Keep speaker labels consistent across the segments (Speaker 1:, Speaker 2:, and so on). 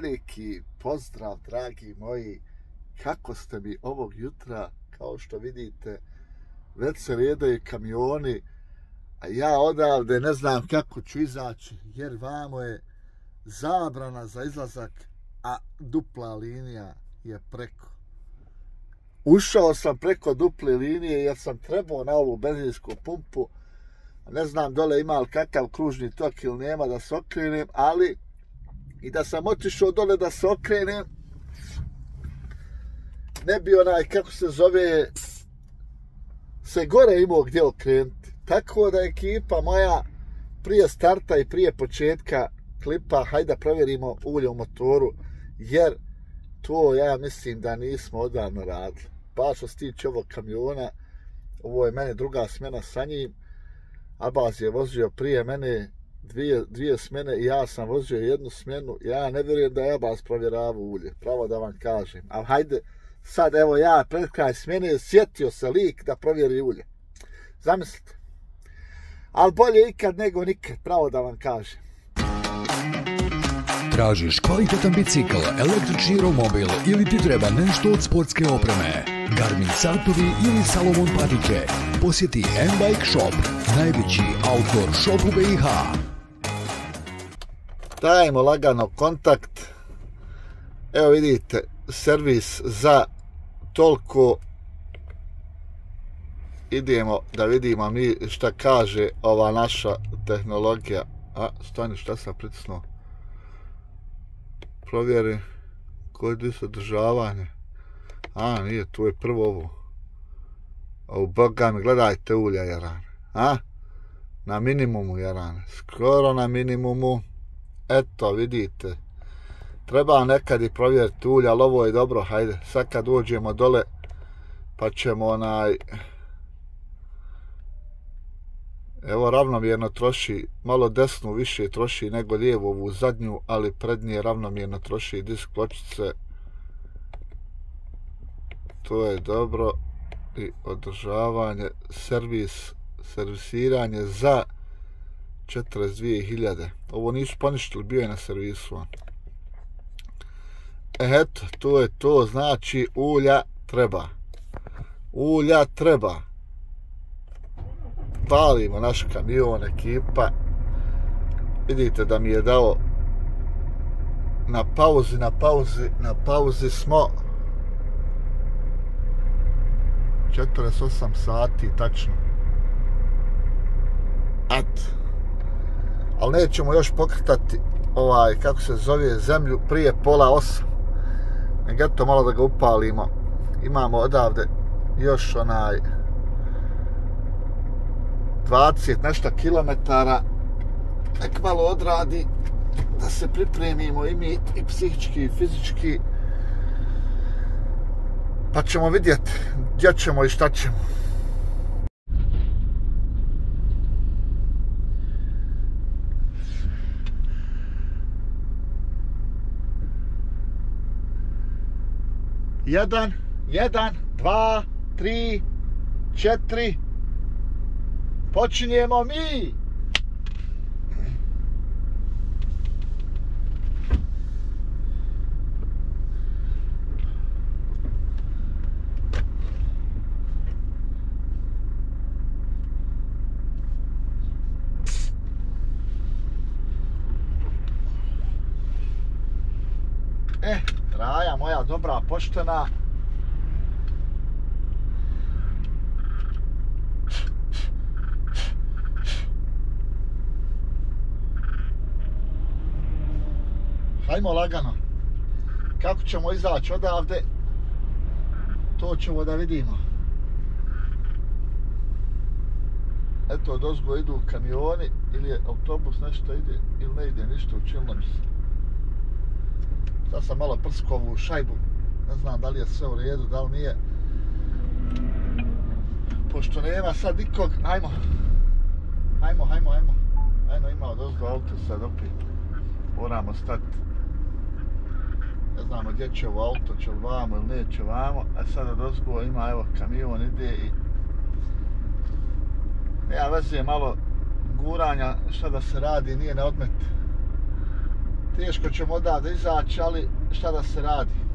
Speaker 1: veliki pozdrav, dragi moji. Kako ste mi ovog jutra, kao što vidite, već se redaju kamioni, a ja odavde ne znam kako ću izaći, jer vamo je zabrana za izlazak, a dupla linija je preko. Ušao sam preko duple linije jer sam trebao na ovu benzinsku pumpu. Ne znam dole ima li kakav kružni tok ili nema da se okrenem, ali i da sam otišao dole da se okrenem, ne bi onaj, kako se zove, se gore imao gdje okrenuti. Tako da ekipa moja prije starta i prije početka klipa, hajde da provjerimo ulje u motoru, jer to ja mislim da nismo odavno radili. Pa što se tiče ovog kamiona, ovo je mene druga smjena sa njim, Abaz je vozio prije mene dvije, dvije smjene i ja sam vozio jednu smjenu. Ja ne vjerujem da je Abaz provjeravao ulje, pravo da vam kažem. Ali hajde, sad evo ja pred kraj smjene sjetio se lik da provjeri ulje. Zamislite. Ali bolje ikad nego nikad, pravo da vam kažem.
Speaker 2: Tražiš kvalitetan bicikl, električni romobil ili ti treba nešto od sportske opreme? Garmin satovi ili Salomon patike? Posjeti M-Bike Shop, najveći outdoor shop u BiH.
Speaker 1: Dajemo lagano kontakt. Evo vidite, servis za toliko idemo da vidimo mi šta kaže ova naša tehnologija. A, stani, šta sam pritisnuo? Provjeri kod je sadržavanje. A, nije, tu je prvo ovo. O, boga mi, gledajte ulja, Jarane. A? Na minimumu, Jarane. Skoro na minimumu. Eto, vidite. Treba nekad i provjeriti ulje, ali ovo je dobro, hajde. Sad kad uđemo dole, pa ćemo onaj... Evo ravnomjerno troši, malo desnu više troši nego lijevu ovu zadnju, ali prednje ravnomjerno troši disk pločice. To je dobro. I održavanje, servis, servisiranje za 42.000. Ovo nisu poništili, bio je na servisu. E, eto, to je to, znači ulja treba. Ulja treba palimo naš kamion, ekipa. Vidite da mi je dao na pauzi, na pauzi, na pauzi smo 48 sati, tačno. Eto. Ali nećemo još pokretati ovaj, kako se zove, zemlju prije pola osam. Nego eto malo da ga upalimo. Imamo odavde još onaj 20 nešto kilometara nek malo odradi da se pripremimo i mi i psihički i fizički pa ćemo vidjeti gdje ćemo i šta ćemo jedan, jedan, dva, tri, četiri, počinjemo mi. Eh, Raja moja dobra, Hajmo lagano. Kako ćemo izaći odavde, to ćemo da vidimo. Eto, od ozgo idu kamioni, ili je autobus nešto ide, ili ne ide ništa, učinilo mi se. Sad sam malo prskovu šajbu, ne znam da li je sve u redu, da li nije. Pošto nema sad nikog, ajmo. Ajmo, ajmo, ajmo. Ajmo, ima od ozgo auto sad opet. Moramo stati ne znamo gdje će ovo auto, će li vamo ili neće vamo, a sad od ozgo ima, evo, kamion ide i ja veze malo guranja, šta da se radi, nije na odmet Teško ćemo odavde izaći, ali šta da se radi?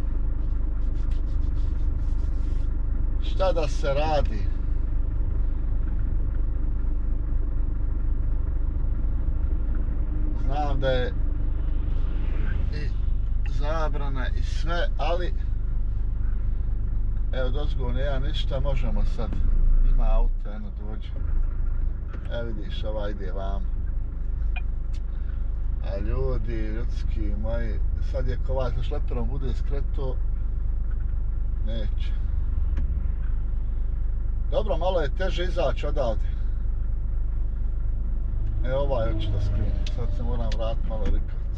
Speaker 1: Šta da se radi? Znam da je i zabrana i sve, ali evo dozgo nema ništa, možemo sad. Ima auto, eno dođe. Evo vidiš, ova ide vam. A ljudi, ljudski moji, sad je kovač sa šleperom bude skreto, neće. Dobro, malo je teže izaći odavde. E, ovaj hoće da skrine. Sad se moram vrat malo rikac.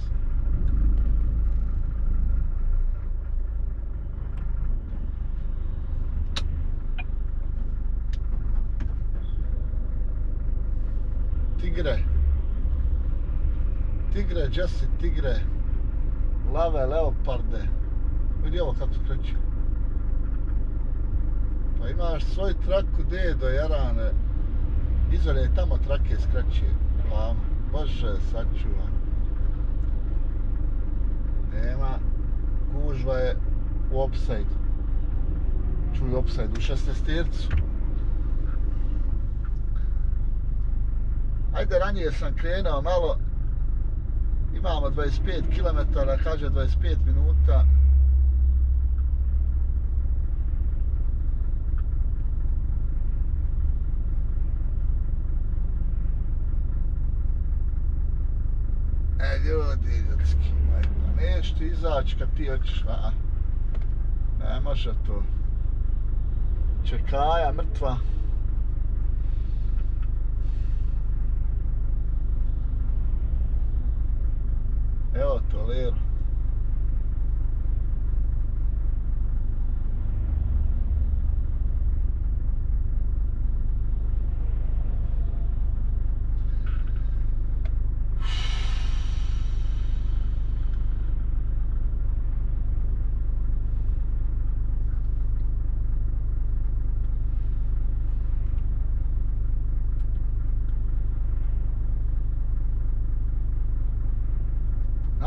Speaker 1: Tigre. Tigre, Jesse, tigre. Lave, leoparde. Vidi ovo kako skreće. Pa imaš svoj traku dedo, jarane. Izvore tamo trake skraće. Pa, Bože, sačuva. Nema. Gužva je u offside. Čuj offside u šestestircu. Ajde, ranije sam krenuo malo. Imamo 25 km, kaže 25 minuta. E, ljudi, ljudski, majka, neš ti izaći kad ti hoćeš, a? Ne može to. Čekaja, mrtva. Evo to, Lero.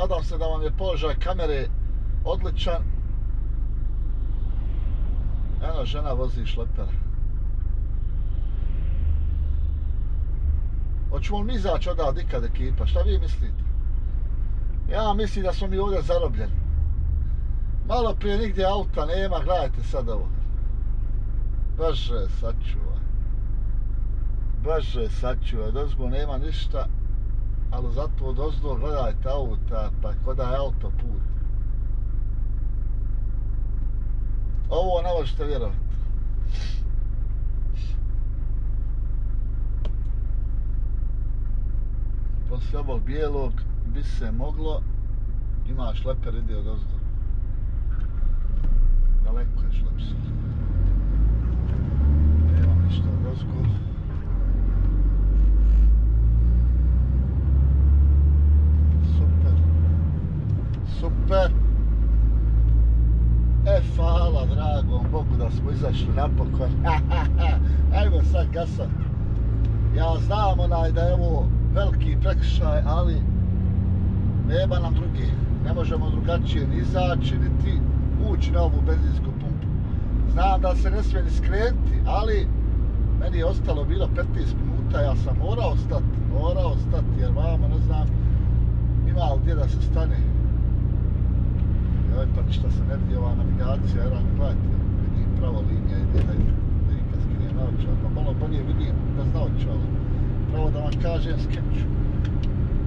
Speaker 1: Nadam se da vam je položaj kamere odličan. Eno, žena vozi šlepera. Hoćemo li mi izaći odavde ikad ekipa? Šta vi mislite? Ja mislim da smo mi ovdje zarobljeni. Malo prije nigdje auta nema, gledajte sad ovo. Bože, sačuvaj. Bože, sačuvaj. Dozgo nema ništa ali zato od ozdo gledajte auta, pa kod da je autoput. Ovo ne možete vjerovati. Poslije ovog bijelog bi se moglo, ima šleper, ide od ozdo. Daleko je šleper. Nema ništa od ozgo. Super. E, hvala dragom Bogu da smo izašli napokon. Ajmo sad gasat. Ja znam onaj da je ovo veliki prekšaj, ali nema nam drugi. Ne možemo drugačije ni izaći, niti ući na ovu benzinsku pumpu. Znam da se ne smije ni skrenuti, ali meni je ostalo bilo 15 minuta, ja sam morao stati, morao stati, jer vama ne znam ima li gdje da se stane joj, pa ništa se ne vidi ova navigacija, jer gledajte, vidi pravo linija ide da da i kad skine naočar, pa malo bolje vidim bez naočara. Pravo da vam kažem skeću.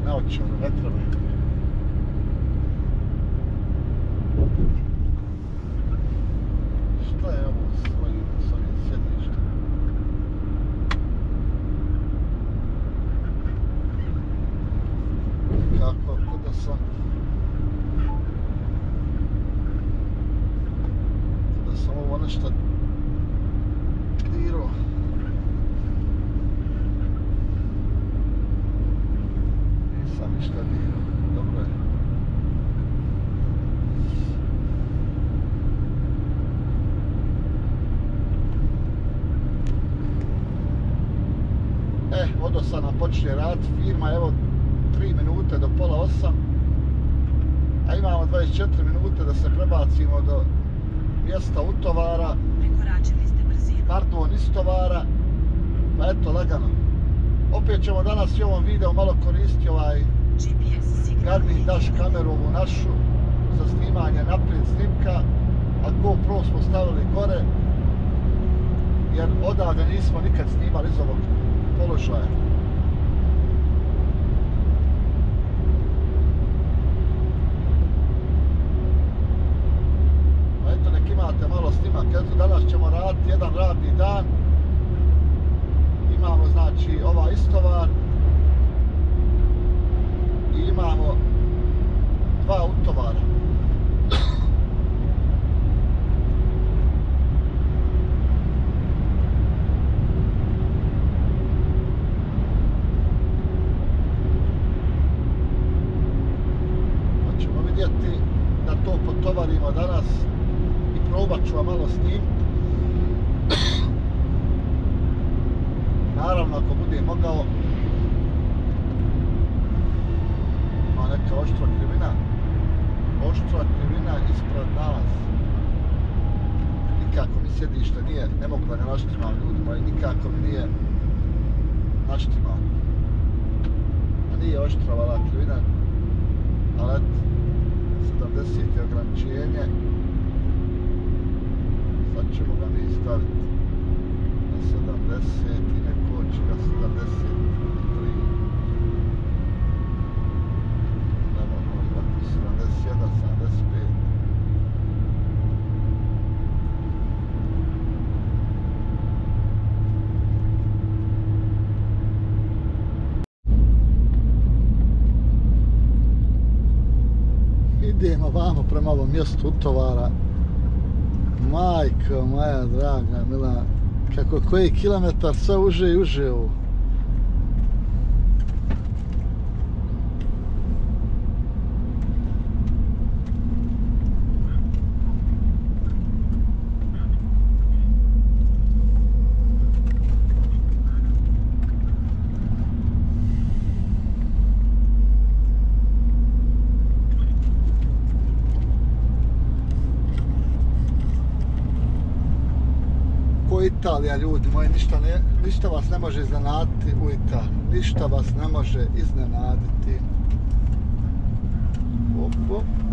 Speaker 1: Naočar, ne treba je. Šta je ovo s ovim, s ovim sjedištem? Kako, kod da sam nešto dirao. Nisam ništa dirao. Dobro je. E, vodo sam nam počne rad, firma, evo, 3 minute do pola osam. a imamo 24 minute da se prebacimo do mjesta utovara,
Speaker 3: Prekoračili ste brzinu.
Speaker 1: pardon, istovara, pa eto, lagano. Opet ćemo danas i u ovom videu malo koristiti ovaj
Speaker 3: GPS signal.
Speaker 1: Garmin daš kameru ovu našu za snimanje naprijed snimka, a GoPro smo stavili gore, jer odavde nismo nikad snimali iz ovog položaja. Pa eto, nek imate malo snimak. Eto, danas ćemo raditi jedan radni dan. Imamo, znači, ova istovar, i imamo dva utovara. Pa ćemo vidjeti da to potovarimo danas i probat ću vam malo s njim. Naravno, ako bude mogao, ima neka oštra krivina. Oštra krivina ispred nas. Nikako mi sjedište nije, ne mogu da ne naštimam ljudi moji, nikako mi nije naštimam. A nije oštra vala krivina, ali eto, 70 je ograničenje. Sad ćemo ga mi staviti na 70 i neko će ga 73. Ne možemo imati 71, 75. Idemo vamo prema ovom mjestu utovara. Majko moja draga, mila, kako koji kilometar sve uže i uže ovo. Ko Italija, ljudi moji, ništa, ne, ništa vas ne može iznenaditi u Italiji. Ništa vas ne može iznenaditi. Op, op.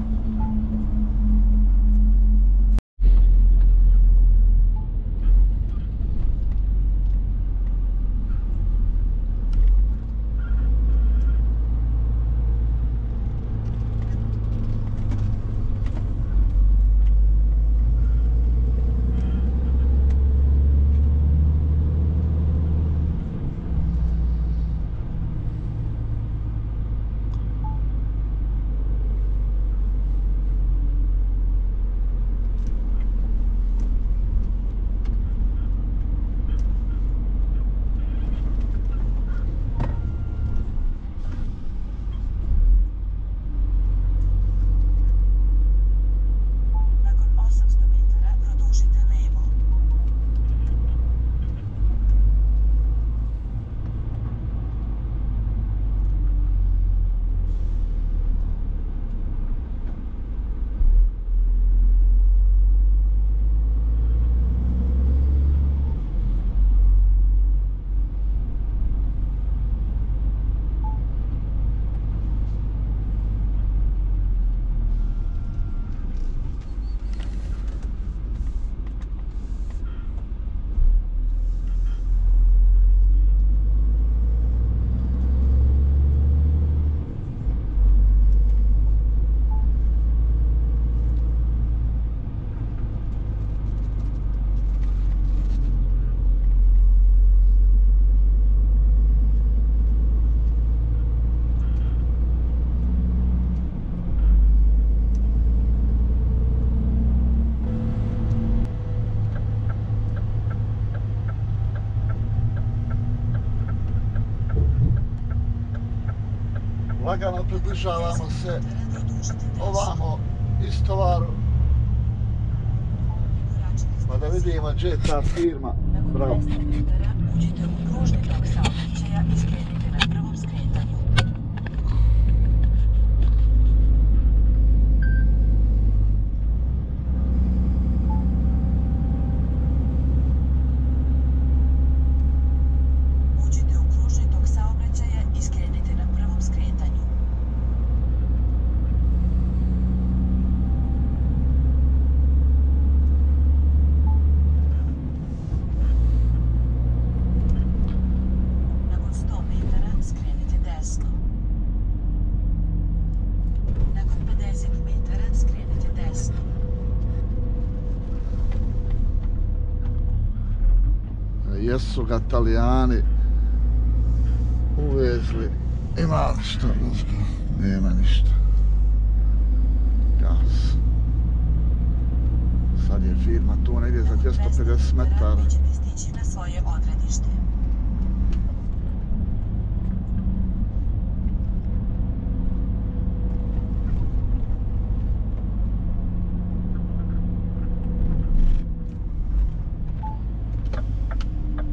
Speaker 1: Lagano približavamo se ovamo istovaru. Pa da vidimo gdje je ta firma.
Speaker 3: Nakon
Speaker 1: Bravo.
Speaker 3: 200 metara uđite u kružni tok saobraćaja
Speaker 1: ispred ga Italijani uvezli. Ima li što? Nema ništa. Gas. Sad je firma tu negdje za 250 metara.
Speaker 3: Vi ćete stići na svoje odredište.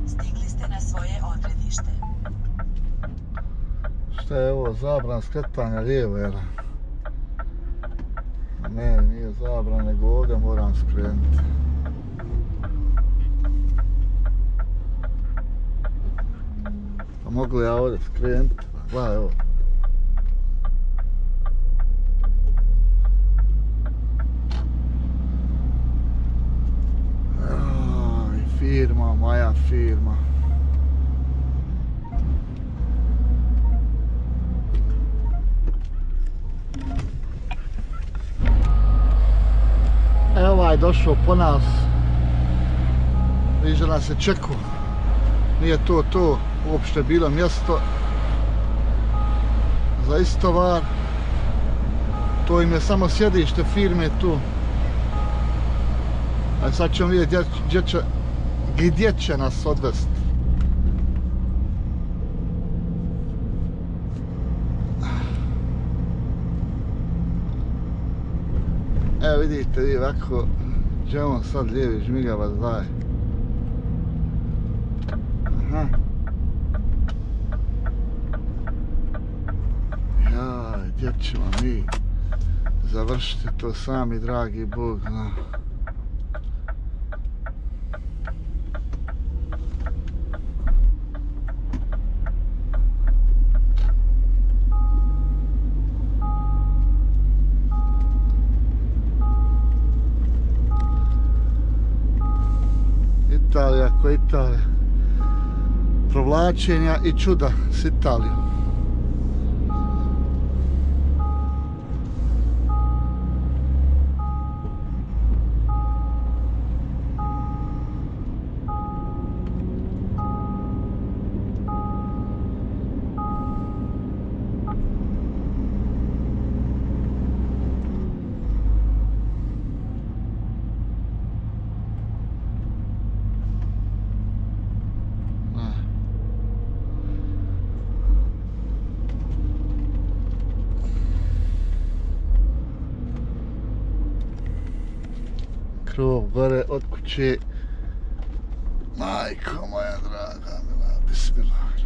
Speaker 3: Stigli ste na svoje odredište.
Speaker 1: Šta je ovo? Zabran skretanja lijevo, jel? Ne, nije zabran, nego ovdje moram skrenuti. Pa mogu ja ovdje skrenuti? Pa gledaj evo. Firma, moja firma. Evo ovaj došao po nas. Viže nas je čekao. Nije to to uopšte bilo mjesto za istovar. To im je samo sjedište firme tu. A sad ćemo vidjeti gdje, gdje će, gdje će nas odvesti. Evo vidite vi ovako, gdje on sad lijevi žmigavac daje. Aha. Ja, gdje ćemo mi završiti to sami, dragi Bog zna. Provlačenja i čuda s Italijom. Krov gore od kuće. Majko moja draga, mila, bismillah.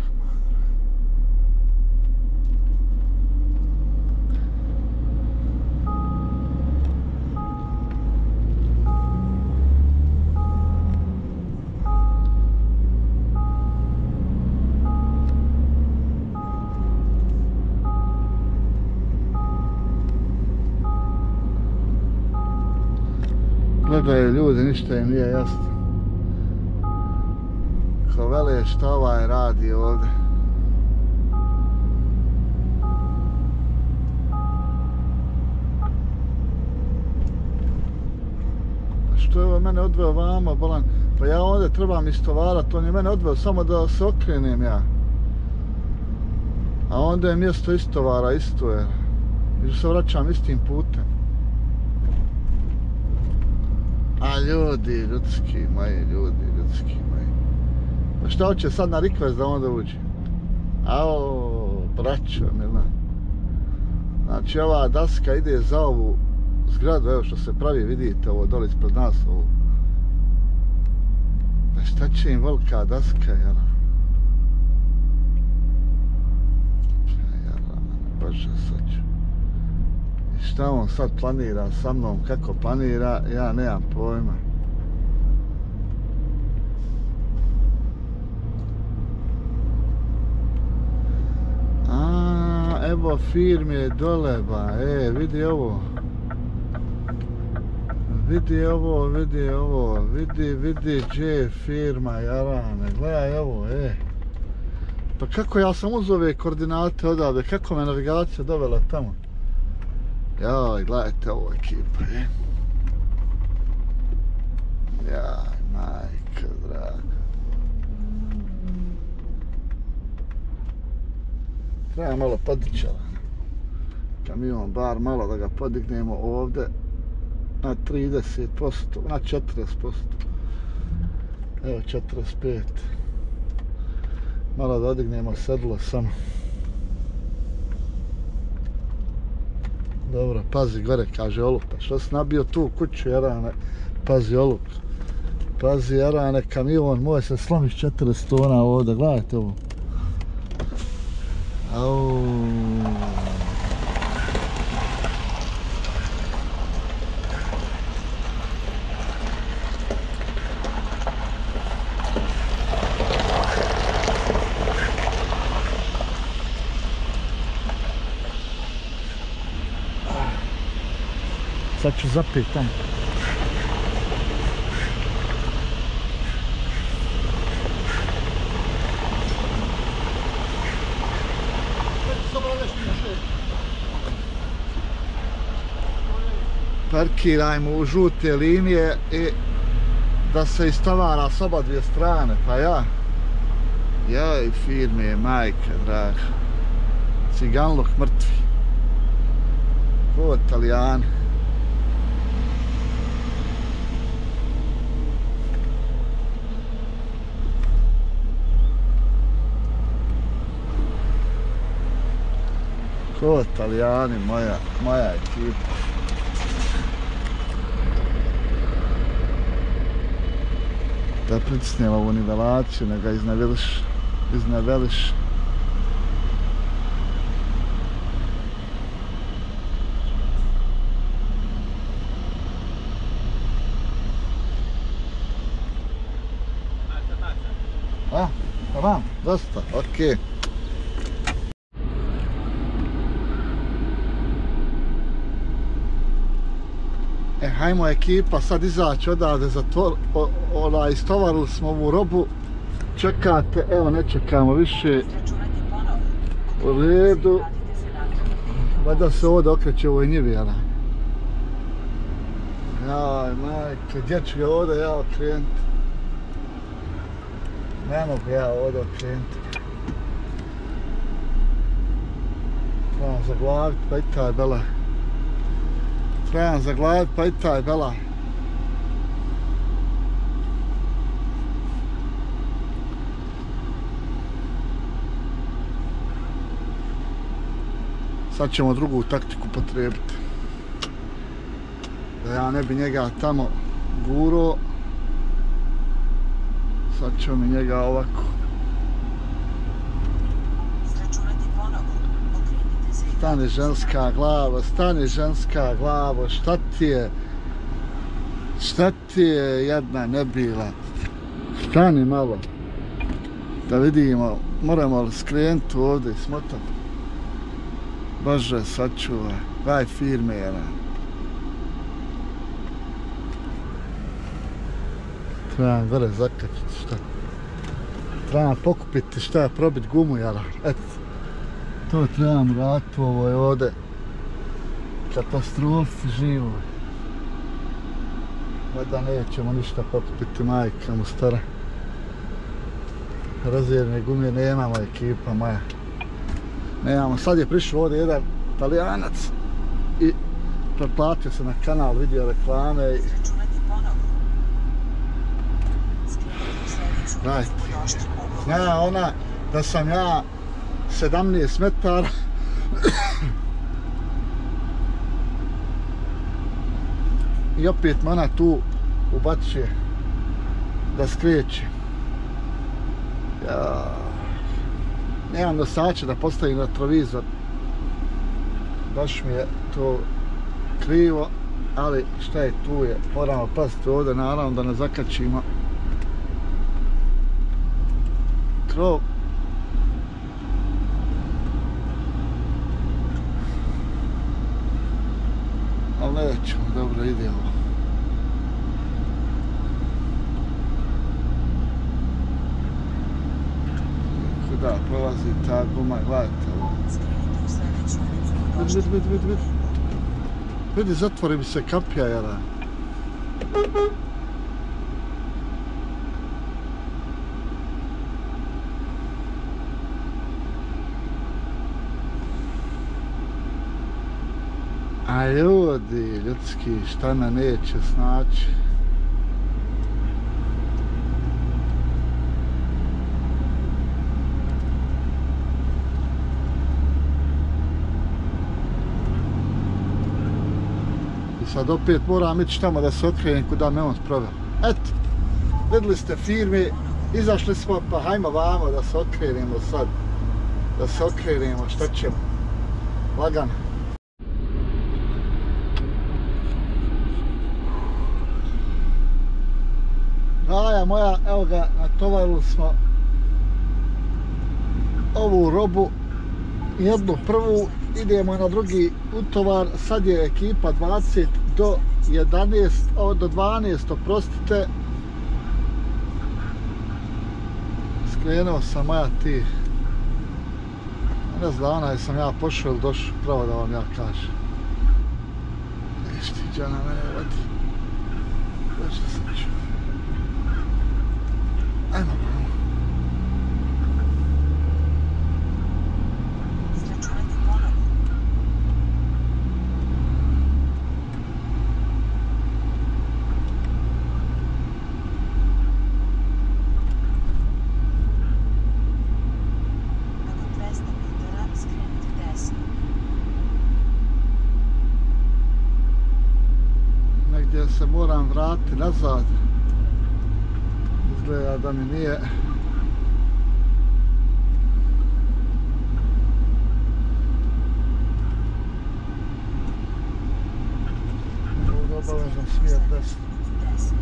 Speaker 1: Gledaju ljudi, ništa im nije jasno. Ko vele šta ovaj radi ovdje. A pa Što je ovo mene odveo vama, bolan? Pa ja ovdje trebam istovarat, on je mene odveo samo da se okrenem ja. A onda je mjesto istovara, isto je. I se vraćam istim putem. A ljudi, ljudski moji, ljudi, ljudski moji. Pa šta hoće sad na request da onda uđe? Ao, braćo, mila. Znači ova daska ide za ovu zgradu, evo što se pravi, vidite ovo dole ispred nas, ovo. Pa e, šta će im velika daska, jel? E, jel, bože, sad ću. Šta on sad planira sa mnom, kako planira, ja nemam pojma. A, evo firme dole, ba, e, vidi ovo. Vidi ovo, vidi ovo, vidi, vidi gdje je firma, jarane, gledaj ovo, e. Pa kako ja sam uz ove koordinate odavde, kako me navigacija dovela tamo? Jaj, gledajte ovo ekipa, je. Ja, majka draga. Treba malo podići ovaj kamion, bar malo da ga podignemo ovde na 30%, na 40%. Evo 45. Malo da odignemo sedlo samo. Dobro, pazi gore, kaže Olupa. Što si nabio tu kuću, Jarane? Pazi Olup. Pazi Jarane, kamion moj se slomiš 40 tona ovdje, gledajte ovo. Auuu. Sad ću zapet tamo. Parkirajmo u žute linije i da se istovara s oba dvije strane, pa ja. Ja i firme je majka, draga. Ciganlok mrtvi. Ko italijani. To italijani, moja, moja ekipa. Da pritisnemo ovu nivelaciju, ne ga iznaveliš, iznaveliš. A, pa tamam, dosta, okej. Okay. Hajmo ekipa sad izaći odavde za to, ona, istovarili smo ovu robu. Čekate, evo ne čekamo više. U redu. Vada se ovdje okreće ovoj njivi, jel? Jaj, majke, gdje ću ga ovdje ja okrenuti? Ne mogu ja ovdje okrenuti. Moram zaglaviti, pa i taj belaj trebam zagladat, pa i taj bela. Sad ćemo drugu taktiku potrebiti. Da ja ne bi njega tamo guro. Sad ćemo mi njega ovako. Stane ženska glava, stane ženska glava, šta ti je? Šta ti je jedna nebila? Stani malo. Da vidimo, moramo li skrenuti ovdje i smotati. Bože, sačuvaj. Daj firme, jedan. Trebam gore zakačiti, šta? Trebam pokupiti šta, probiti gumu, jel? Eto to trebam raditi, ovo je ovde katastrofi živo. Vada nećemo ništa pokupiti majka mu stara. Razvijerne gumije nemamo ekipa moja. Nemamo, sad je prišao ovdje jedan italijanac i pretplatio se na kanal, vidio reklame i... Dajte. Zna ona da sam ja 17 metara. I opet mana tu ubaće da skreće. Ja, nemam nosača da postavim na trovizor. Baš mi je to krivo, ali šta je tu je, moramo pasti ovdje, naravno da ne zakačimo krov. Nećemo, dobro, idemo. Da, prolazi ta guma, gledajte ovo. Vidi, vidi, vidi, vidi. Vidi, zatvori mi se kapija, jara. A ljudi, ljudski, šta me neće snaći? I sad opet moram ići tamo da se okrenem kuda me on sproveo. Eto, vidjeli ste firme, izašli smo, pa hajmo vamo da se okrenemo sad. Da se okrenemo, šta ćemo? Lagano. Draga moja, evo ga, natovarili smo ovu robu, jednu prvu, idemo na drugi utovar, sad je ekipa 20 do 11, o, do 12, oprostite. Skrenuo sam moja ti. Ne znam, onaj sam ja pošao ili došao, pravo da vam ja kažem. Viš ti, džana mene vodi. Došao sam ću. Ajmo, ajmo.
Speaker 3: Izračunajte ponovo. Nakon 200 metara skrenite desno.
Speaker 1: negdje se moram vratiti nazad. Izgleda da mi nije Ovdje obavezan smjer desno.
Speaker 3: Desno.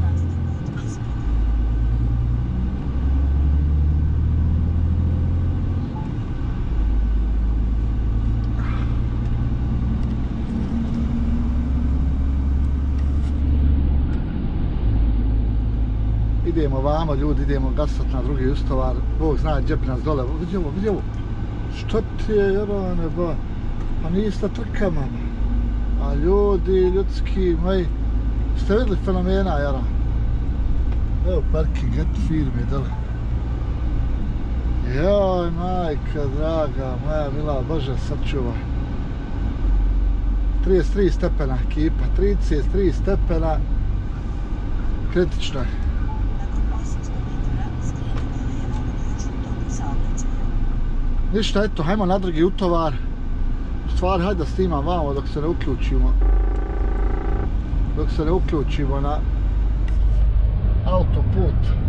Speaker 3: Vratite put između.
Speaker 1: Idemo vamo, ljudi, idemo gasat na drugi ustovar. Bog zna gdje bi nas dole. Vidi ovo, vidi ovo. Što ti je, jebane, ba? Pa niste trkama. A ljudi, ljudski, moji. Ste vidjeli fenomena, jara? Evo parking, eto firme, dole. Joj, majka draga, moja mila, Bože, sačuva. 33 stepena ekipa, 33 stepena. Kritično je.
Speaker 3: Nakon 800 metara skrenite lijevo u južnom toku saobraćaja.
Speaker 1: Ništa, eto, hajmo na drugi utovar. U stvari, hajde da snimam vamo dok se ne uključimo. Dok se ne uključimo na autoput.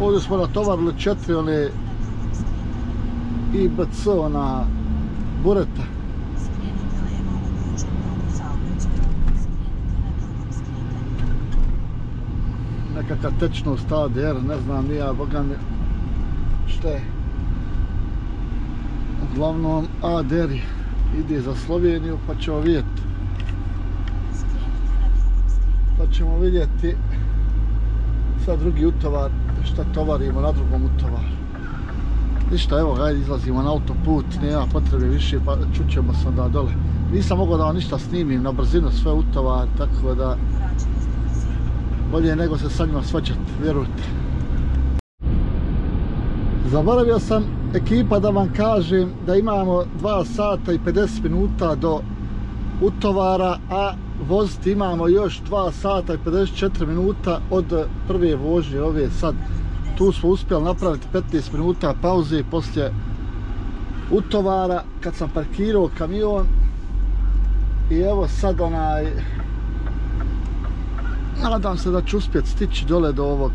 Speaker 1: Ovdje smo natovarili četiri one. IBC, ona bureta.
Speaker 3: Skrenite
Speaker 1: tečnost ADR, ne znam nija, boga mi, šta je. Uglavnom ADR ide za Sloveniju pa ćemo vidjeti. Pa ćemo vidjeti sad drugi utovar, šta tovarimo na drugom utovaru. Ništa, evo, ajde izlazimo na autoput, nema potrebe više, pa čućemo se onda dole. Nisam mogao da vam ništa snimim na brzinu sve utovar, tako da bolje nego se sa njima svađat, vjerujte. Zaboravio sam ekipa da vam kažem da imamo 2 sata i 50 minuta do utovara, a voziti imamo još 2 sata i 54 minuta od prve vožnje ove sad. Tu smo uspjeli napraviti 15 minuta pauze poslije utovara kad sam parkirao kamion. I evo sad onaj nadam se da ću uspjeti stići dole do ovog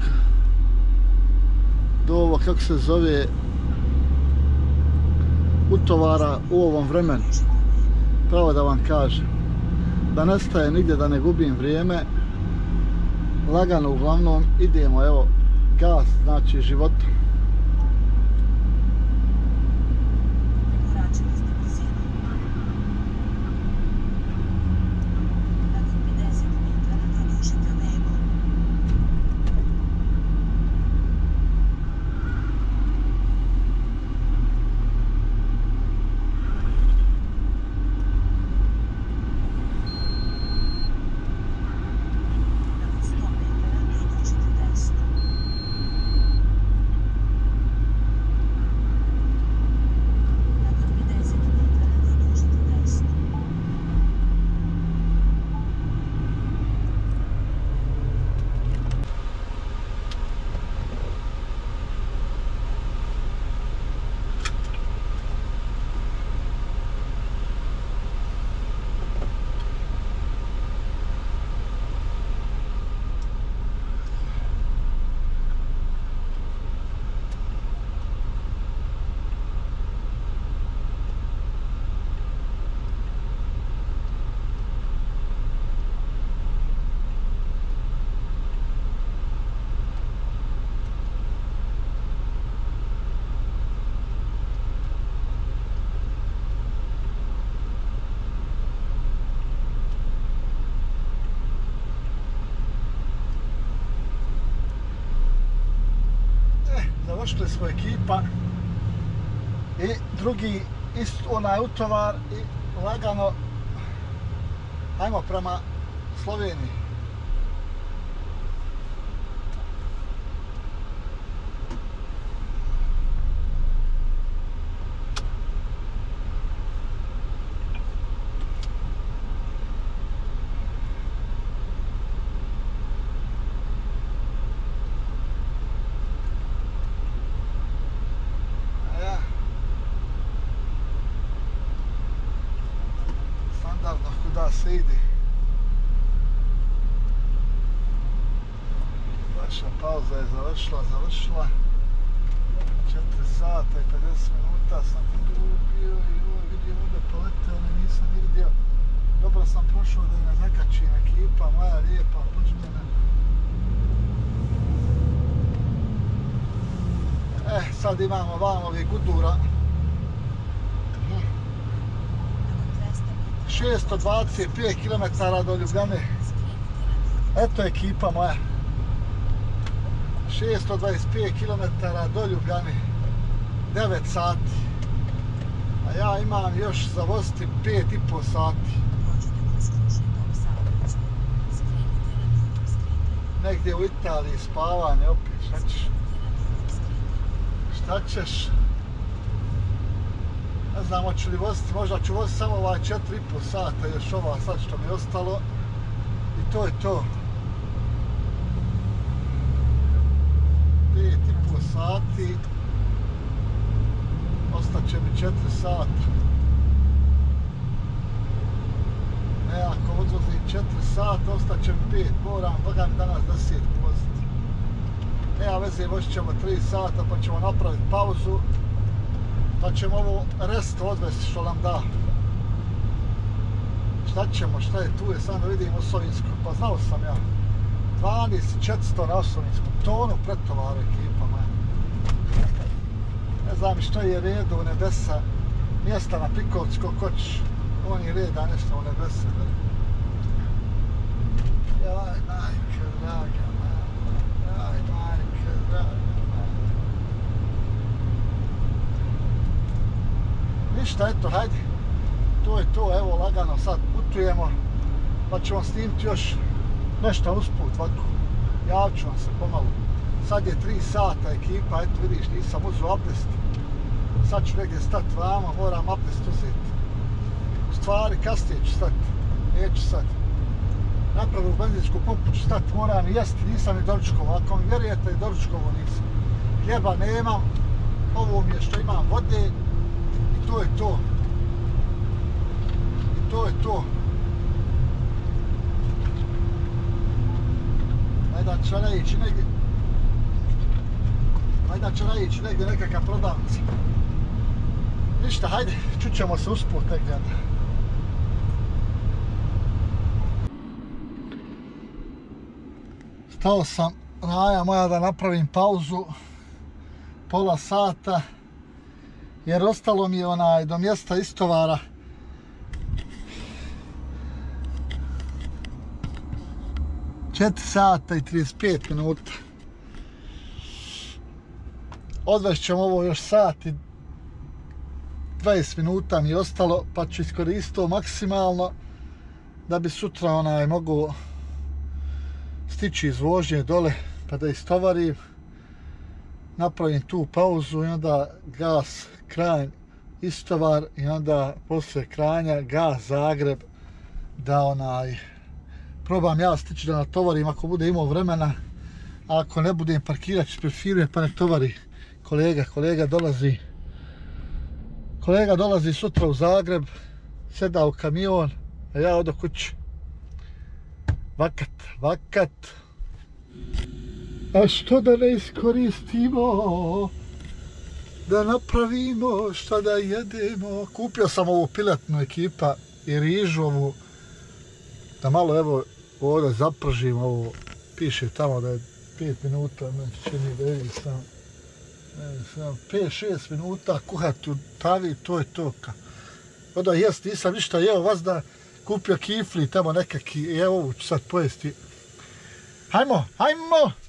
Speaker 1: do ovog kako se zove utovara u ovom vremenu. Pravo da vam kažem da nestaje nigdje da ne gubim vrijeme. Lagano uglavnom idemo evo gas znači životom
Speaker 3: Prekoračili ste brzinu. Nakon 50 metara produžite levo. Nakon 100 metara produžite desno. Nakon 50 metara produžite desno.
Speaker 1: Eh, smo ekipa i drugi ist onaj utovar i lagano ajmo prema Sloveniji. Ja. Standardno kuda se ide. Vaša pauza je završila, završila. 4 sata i 50 minuta sam tu bio i ovo vidim ovdje polete, ali nisam vidio. Dobro sam prošao da je na zakačim ekipa, moja lijepa, pođenjena. Eh, sad imamo vam ovih gudura.
Speaker 3: Nakon 200 metara
Speaker 1: 625 km do Ljubljane. Eto ekipa moja. 625 km do Ljubljane. 9 sati. A ja imam još za voziti 5,5 sati.
Speaker 3: Prođite kroz
Speaker 1: Negdje u Italiji spavanje opet. Šta ćeš? Šta ćeš? Ne znam, hoću li voziti, možda ću voziti samo ovaj 4,5 sata, još ova sad što mi je ostalo. I to je to. 5,5 sati. Ostaće mi 4 sata. E, ako odvozim 4 sata, ostaće mi 5. Moram, boga mi danas 10 voziti. Nema veze, vozit ćemo 3 sata pa ćemo napraviti pauzu. Pa ćemo ovo rest odvesti što nam da. Šta ćemo, šta je tu je, sad da vidim Osovinsko. Pa znao sam ja. 12.400 na Osovinskom. Tonu pretovara ekipa moja. Ne znam što je redu u nebesa. Mjesta na Pikovci ko koć. On je reda nešto u nebesa. Jaj, majke, draga. Jaj, majke, draga, Ništa, eto, hajde. To je to, evo, lagano sad putujemo. Pa ću vam snimiti još nešto usput, ovako. Javit ću vam se pomalo. Sad je 3 sata ekipa, eto vidiš, nisam uzeo abdest. Sad ću negdje stati vama, moram abdest uzeti. U stvari, kasnije ću stati. Neću sad. Napravio benzinsku pumpu ću stati, moram jesti, nisam ni doručkovo. Ako mi vjerujete, doručkovo nisam. Hljeba nemam, ovo mi je što imam vode I to je to. I to je to. Ajde, će ona ići negdje. Ajde, će ona ići negdje nekakav prodavnica. Ništa, hajde, čućemo se usput negdje. Stao sam, Raja moja, da napravim pauzu pola sata jer ostalo mi je onaj do mjesta istovara. Četiri sata i 35 minuta. Odvešćem ovo još sat i 20 minuta mi je ostalo pa ću iskoristiti maksimalno da bi sutra onaj mogu stići iz vožnje dole pa da istovarim napravim tu pauzu i onda gas kranj istovar i onda posle kranja gas Zagreb da onaj probam ja stići da natovarim ako bude imao vremena. A ako ne budem parkirat ću pred firme pa ne tovari. Kolega, kolega dolazi. Kolega dolazi sutra u Zagreb seda u kamion a ja odo kući. Vakat, vakat. A što da ne iskoristimo? Da napravimo šta da jedemo? Kupio sam ovu piletnu ekipa i rižovu. Da malo evo ovdje zapržim ovo. Piše tamo da je 5 minuta, znači čini da je sam. Ne znam, 5-6 minuta kuhati u tavi, to je to. Onda jest, nisam ništa jeo, vas da kupio kifli tamo nekaki, evo ovu ću sad pojesti. Hajmo, hajmo!